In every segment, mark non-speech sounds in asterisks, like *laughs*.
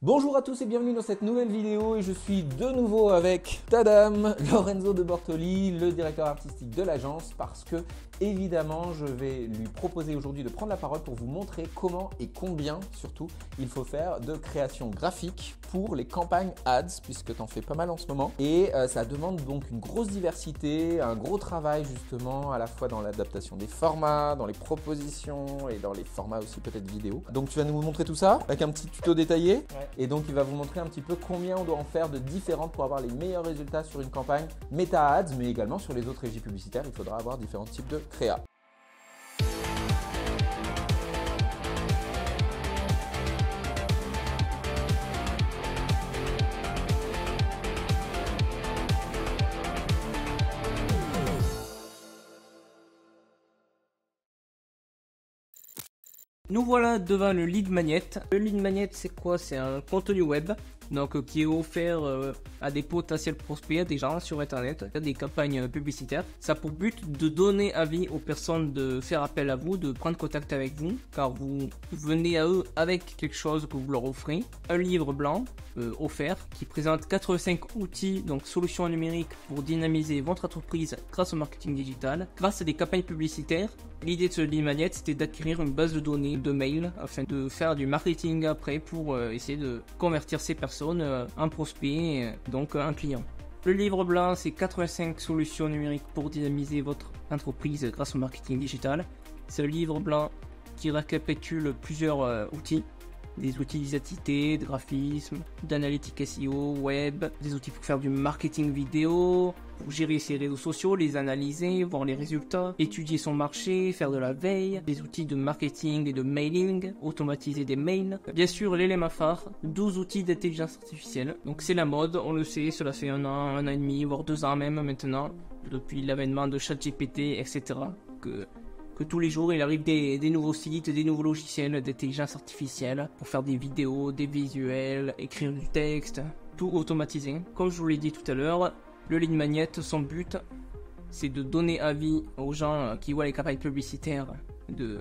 Bonjour à tous et bienvenue dans cette nouvelle vidéo et je suis de nouveau avec Tadam, *laughs* Lorenzo de Bortoli, le directeur artistique de l'agence parce que évidemment je vais lui proposer aujourd'hui de prendre la parole pour vous montrer comment et combien surtout il faut faire de création graphique pour les campagnes ads puisque tu en fais pas mal en ce moment et euh, ça demande donc une grosse diversité, un gros travail justement à la fois dans l'adaptation des formats, dans les propositions et dans les formats aussi peut-être vidéo. Donc tu vas nous montrer tout ça avec un petit tuto détaillé? Et donc, il va vous montrer un petit peu combien on doit en faire de différentes pour avoir les meilleurs résultats sur une campagne Meta Ads, mais également sur les autres régies publicitaires. Il faudra avoir différents types de créa. Nous voilà devant le lead magnet. Le lead magnet, c'est quoi? C'est un contenu web donc euh, qui est offert euh, à des potentiels prospects, à des gens sur internet, à des campagnes euh, publicitaires. Ça a pour but de donner avis aux personnes de faire appel à vous, de prendre contact avec vous, car vous venez à eux avec quelque chose que vous leur offrez. Un livre blanc offert qui présente 85 outils, donc solutions numériques pour dynamiser votre entreprise grâce au marketing digital, grâce à des campagnes publicitaires. L'idée de ce magnet, c'était d'acquérir une base de données de mails afin de faire du marketing après pour essayer de convertir ces personnes euh, un prospect, euh, donc un client. Le livre blanc, c'est 85 solutions numériques pour dynamiser votre entreprise grâce au marketing digital. C'est le livre blanc qui récapitule plusieurs euh, outils des outils d'identité, de graphisme, d'analytique SEO, web, des outils pour faire du marketing vidéo, pour gérer ses réseaux sociaux, les analyser, voir les résultats, étudier son marché, faire de la veille, des outils de marketing et de mailing, automatiser des mails. Bien sûr, l'élément phare, 12 outils d'intelligence artificielle. Donc c'est la mode, on le sait, cela fait un an, un an et demi, voire deux ans même maintenant, depuis l'avènement de ChatGPT, etc. que tous les jours il arrive des, nouveaux sites, des nouveaux logiciels d'intelligence artificielle pour faire des vidéos, des visuels, écrire du texte, tout automatisé. Comme je vous l'ai dit tout à l'heure, le lead magnet, son but, c'est de donner avis aux gens qui voient les campagnes publicitaires de,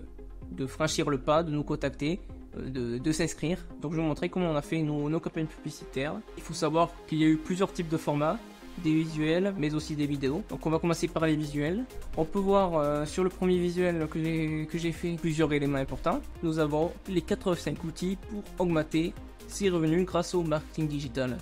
franchir le pas, de nous contacter, euh, de, s'inscrire. Donc je vais vous montrer comment on a fait nos, nos campagnes publicitaires. Il faut savoir qu'il y a eu plusieurs types de formats des visuels, mais aussi des vidéos. Donc on va commencer par les visuels. On peut voir euh, sur le premier visuel que j'ai fait plusieurs éléments importants. Nous avons les 85 outils pour augmenter ses revenus grâce au marketing digital.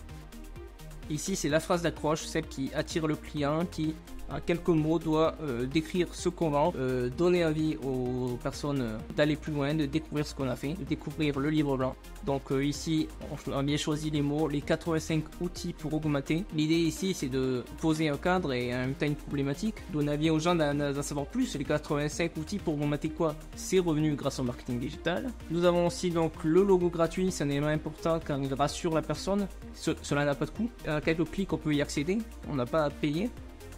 Ici, c'est la phrase d'accroche, celle qui attire le client, qui en quelques mots, doit euh, décrire ce qu'on vend, euh, donner envie aux personnes euh, d'aller plus loin, de découvrir ce qu'on a fait, de découvrir le livre blanc. Donc ici, on a bien choisi les mots, les 85 outils pour augmenter. L'idée ici, c'est de poser un cadre et en même temps une problématique, donner envie aux gens d'en savoir plus. Les 85 outils pour augmenter quoi? C'est revenus grâce au marketing digital. Nous avons aussi donc le logo gratuit, c'est un élément important car il rassure la personne. cela n'a pas de coût. À quelques clics, on peut y accéder. On n'a pas à payer.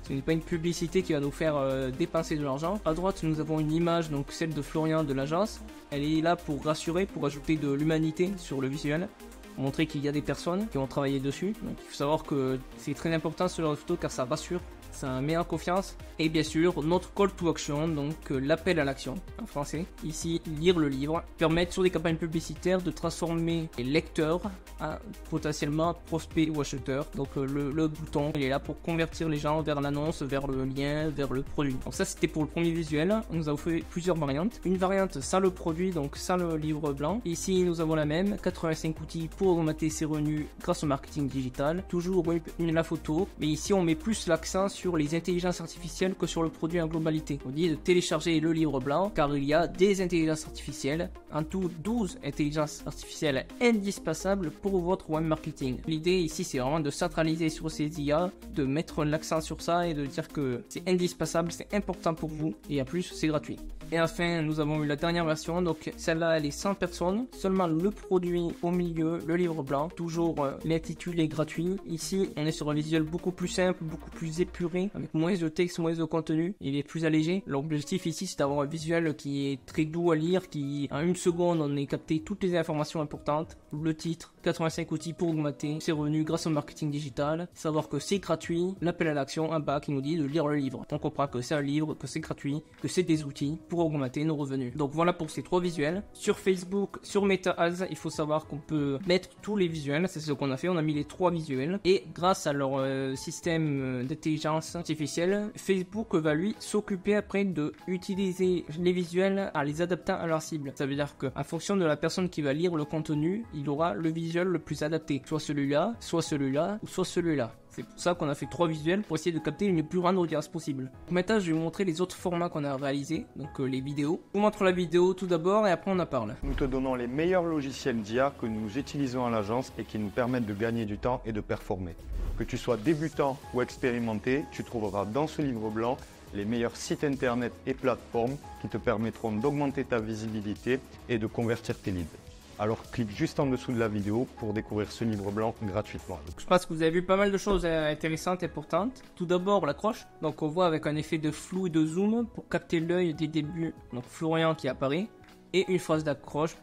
Ce n'est pas une publicité qui va nous faire euh, dépenser de l'argent. À droite, nous avons une image, donc celle de Florian de l'agence. Elle est là pour rassurer, pour ajouter de l'humanité sur le visuel montrer qu'il y a des personnes qui ont travaillé dessus. Il faut savoir que c'est très important ce genre de photo car ça rassure ça met en confiance. Et bien sûr, notre call to action, donc euh, l'appel à l'action en français. Ici, lire le livre, permettre sur des campagnes publicitaires de transformer les lecteurs à potentiellement prospects ou acheteurs. Donc euh, le, bouton, il est là pour convertir les gens vers l'annonce, vers le lien, vers le produit. Donc ça, c'était pour le premier visuel. Nous avons fait plusieurs variantes. Une variante sans le produit, donc sans le livre blanc. Ici, nous avons la même, 85 outils pour augmenter ses revenus grâce au marketing digital. Toujours une, la photo, mais ici, on met plus l'accent sur les intelligences artificielles que sur le produit en globalité. On dit de télécharger le livre blanc car il y a des intelligences artificielles, en tout 12 intelligences artificielles indispensables pour votre web marketing. L'idée ici c'est vraiment de centraliser sur ces IA, de mettre l'accent sur ça et de dire que c'est indispensable, c'est important pour vous et en plus c'est gratuit. Et enfin, nous avons eu la dernière version, donc celle-là elle est 100 personnes, seulement le produit au milieu, le livre blanc, toujours euh, l'intitulé gratuit. Ici, on est sur un visuel beaucoup plus simple, beaucoup plus épuré, avec moins de texte, moins de contenu, il est plus allégé. L'objectif ici c'est d'avoir un visuel qui est très doux à lire, qui en une seconde on est capté toutes les informations importantes, le titre, 85 outils pour augmenter ses revenus grâce au marketing digital. Savoir que c'est gratuit. L'appel à l'action en bas qui nous dit de lire le livre. On comprend que c'est un livre, que c'est gratuit, que c'est des outils pour augmenter nos revenus. Donc voilà pour ces trois visuels. Sur Facebook, sur MetaAds, il faut savoir qu'on peut mettre tous les visuels. C'est ce qu'on a fait. On a mis les trois visuels. Et grâce à leur euh, système euh, d'intelligence artificielle, Facebook va lui s'occuper après de utiliser les visuels en les adaptant à leur cible. Ça veut dire que, fonction de la personne qui va lire le contenu, il aura le visuel le plus adapté. Soit celui-là, soit celui-là, ou soit celui-là. C'est pour ça qu'on a fait trois visuels pour essayer de capter une plus grande audience possible. Maintenant, je vais vous montrer les autres formats qu'on a réalisés, donc euh, les vidéos. Je vous montre la vidéo tout d'abord et après on en parle. Nous te donnons les meilleurs logiciels d'IA que nous utilisons à l'agence et qui nous permettent de gagner du temps et de performer. Que tu sois débutant ou expérimenté, tu trouveras dans ce livre blanc les meilleurs sites internet et plateformes qui te permettront d'augmenter ta visibilité et de convertir tes leads. Alors clique juste en dessous de la vidéo pour découvrir ce livre blanc gratuitement. Je pense que vous avez vu pas mal de choses euh, intéressantes et importantes. Tout d'abord l'accroche, donc on voit avec un effet de flou et de zoom pour capter l'œil des débuts, donc Florian qui apparaît, et une phrase d'accroche.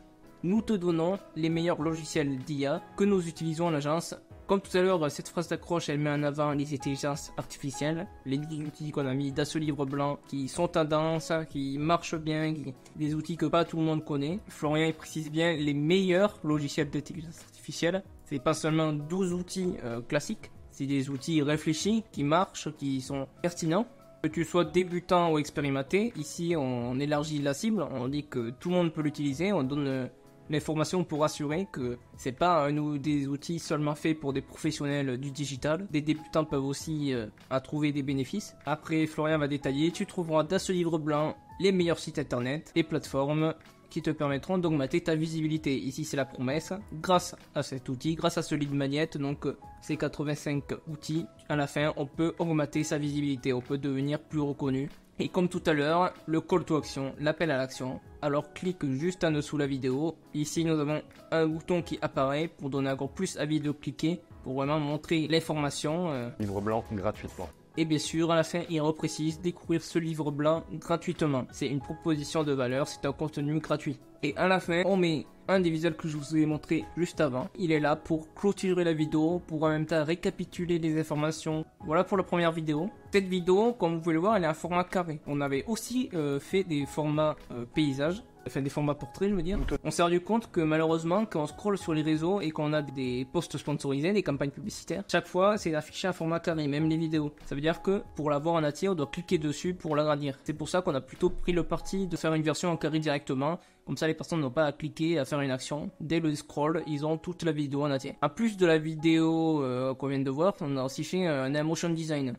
Nous te donnons les meilleurs logiciels d'IA que nous utilisons à l'agence comme tout à l'heure, cette phrase d'accroche, elle met en avant les intelligences artificielles, les outils qu'on a mis dans ce livre blanc, qui sont tendance, qui marchent bien, des outils que pas tout le monde connaît. Florian précise bien les meilleurs logiciels d'intelligence artificielle. C'est pas seulement 12 outils euh, classiques, c'est des outils réfléchis, qui marchent, qui sont pertinents. Que tu sois débutant ou expérimenté, ici on élargit la cible, on dit que tout le monde peut l'utiliser, on donne euh, l'information pour assurer que c'est pas un des outils seulement faits pour des professionnels du digital. Des débutants peuvent aussi euh, trouver des bénéfices. Après, Florian va détailler. Tu trouveras dans ce livre blanc les meilleurs sites internet et plateformes qui te permettront d'augmenter ta visibilité. Ici, c'est la promesse. Grâce à cet outil, grâce à ce lead magnet, donc ces 85 outils, à la fin, on peut augmenter sa visibilité. On peut devenir plus reconnu et comme tout à l'heure, le call to action, l'appel à l'action. Alors clique juste en dessous la vidéo. Ici nous avons un bouton qui apparaît pour donner encore plus avis de cliquer pour vraiment montrer l'information. Euh. Livre blanc gratuitement. Et bien sûr, à la fin, il reprécise découvrir ce livre blanc gratuitement. C'est une proposition de valeur, c'est un contenu gratuit. Et à la fin, on met un des visuels que je vous ai montré juste avant. Il est là pour clôturer la vidéo, pour en même temps récapituler les informations. Voilà pour la première vidéo. Cette vidéo, comme vous pouvez le voir, elle est un format carré. On avait aussi euh, fait des formats euh, paysages enfin des formats portraits je veux dire. On s'est rendu compte que malheureusement quand on scrolle sur les réseaux et qu'on a des posts sponsorisés, des campagnes publicitaires, chaque fois c'est affiché un format carré, même les vidéos. Ça veut dire que pour l'avoir en entier, on doit cliquer dessus pour l'agrandir. C'est pour ça qu'on a plutôt pris le parti de faire une version en carré directement. Comme ça, les personnes n'ont pas à cliquer, à faire une action. Dès le scroll, ils ont toute la vidéo en entier. En plus de la vidéo euh, qu'on vient de voir, on a aussi fait un motion design.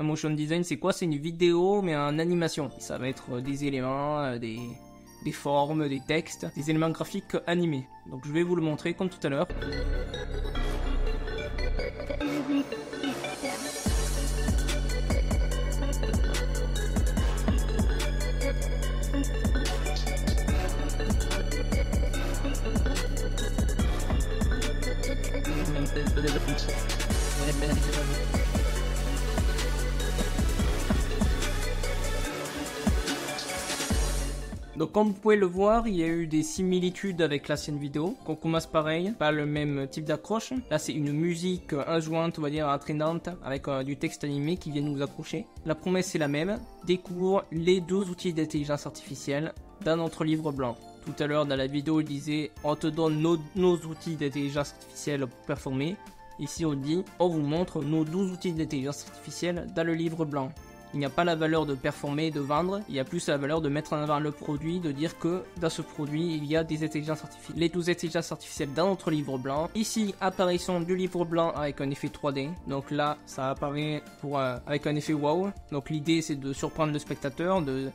Un motion design, c'est quoi? C'est une vidéo, mais en animation. Ça va être des éléments, euh, des, des formes, des textes, des éléments graphiques animés. Donc je vais vous le montrer comme tout à l'heure. Donc comme vous pouvez le voir, il y a eu des similitudes avec l'ancienne vidéo. On commence pareil, pas le même type d'accroche. Là c'est une musique injointe, on va dire entraînante, avec euh, du texte animé qui vient nous accrocher. La promesse est la même, découvre les deux outils d'intelligence artificielle dans notre livre blanc. Tout à l'heure dans la vidéo il disait on te donne nos, nos outils d'intelligence artificielle pour performer. Ici on dit on vous montre nos 12 outils d'intelligence artificielle dans le livre blanc. Il n'y a pas la valeur de performer, de vendre, il y a plus la valeur de mettre en avant le produit, de dire que dans ce produit, il y a des intelligences artificielles. Les 12 intelligences artificielles dans notre livre blanc. Ici, apparition du livre blanc avec un effet 3D. Donc là, ça apparaît euh, avec un effet wow. Donc l'idée, c'est de surprendre le spectateur, de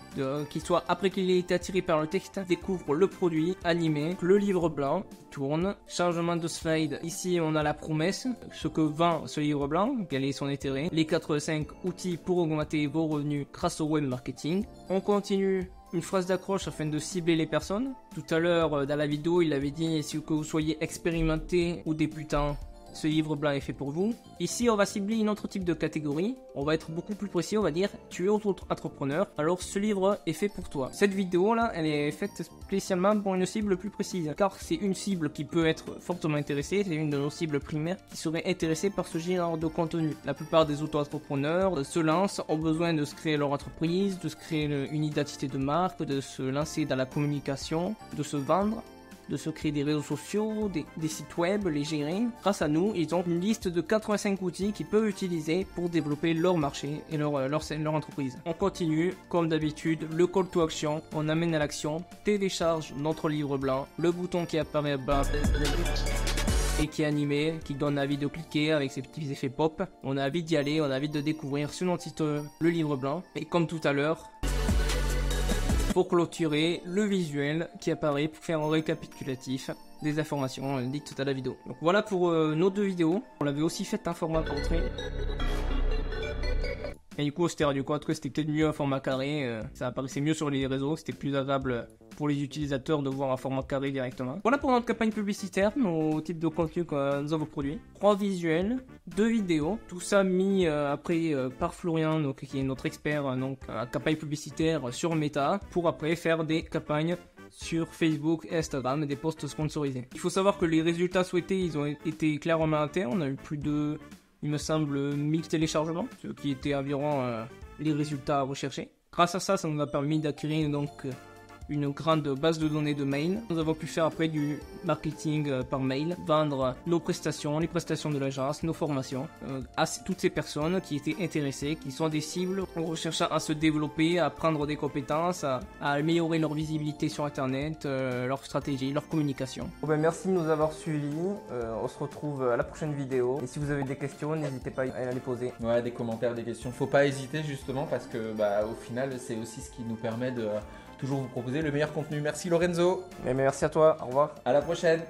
qu'il soit, après qu'il ait été attiré par le texte, découvre le produit animé, le livre blanc, tourne. Chargement de slide. Ici, on a la promesse, ce que vend ce livre blanc, quel est son intérêt. Les 4-5 outils pour augmenter vos revenus grâce au web marketing. On continue une phrase d'accroche afin de cibler les personnes. Tout à l'heure, euh, dans la vidéo, il avait dit si que vous soyez expérimenté ou débutant, ce livre blanc est fait pour vous. Ici, on va cibler une autre type de catégorie. On va être beaucoup plus précis, on va dire tu es auto-entrepreneur, alors ce livre est fait pour toi. Cette vidéo là, elle est faite spécialement pour une cible plus précise, car c'est une cible qui peut être fortement intéressée, c'est une de nos cibles primaires qui serait intéressée par ce genre de contenu. La plupart des auto-entrepreneurs se lancent, ont besoin de se créer leur entreprise, de se créer une identité de marque, de se lancer dans la communication, de se vendre de se créer des réseaux sociaux, des, sites web, les gérer. Grâce à nous, ils ont une liste de 85 outils qu'ils peuvent utiliser pour développer leur marché et leur, euh, leur, entreprise. On continue, comme d'habitude, le call to action, on amène à l'action, télécharge notre livre blanc, le bouton qui apparaît bas et qui est animé, qui donne envie de cliquer avec ses petits effets pop. On a envie d'y aller, on a envie de découvrir sur notre site euh, le livre blanc. Et comme tout à l'heure, pour clôturer le visuel qui apparaît pour faire un récapitulatif des informations dites à la vidéo. Donc voilà pour euh, nos deux vidéos. On l'avait aussi fait un format portrait. Et du coup, c'était du coup, c'était peut-être mieux un format carré. Euh, ça apparaissait mieux sur les réseaux, c'était plus agréable pour les utilisateurs de voir un format carré directement. Voilà pour notre campagne publicitaire, nos types de contenu que nous avons produits. Trois visuels, deux vidéos, tout ça mis euh, après euh, par Florian, donc, qui est notre expert donc, campagne publicitaire sur Meta, pour après faire des campagnes sur Facebook et Instagram, des posts sponsorisés. Il faut savoir que les résultats souhaités, ils ont été clairement atteints. On a eu plus de il me semble, 1000 téléchargements, ce qui était environ euh, les résultats recherchés. Grâce à ça, ça nous a permis d'acquérir donc euh, une grande base de données de mail. Nous avons pu faire après du marketing euh, par mail, vendre nos prestations, les prestations de l'agence, nos formations euh, à toutes ces personnes qui étaient intéressées, qui sont des cibles en recherchant à se développer, à prendre des compétences, à, améliorer leur visibilité sur Internet, euh, leur stratégie, leur communication. ben merci de nous avoir suivis. on se retrouve à la prochaine vidéo. Et si vous avez des questions, n'hésitez pas à les poser. Ouais, des commentaires, des questions. Faut pas hésiter justement parce que bah, au final, c'est aussi ce qui nous permet de toujours vous proposer le meilleur contenu. Merci Lorenzo. Et merci à toi. Au revoir. À la prochaine.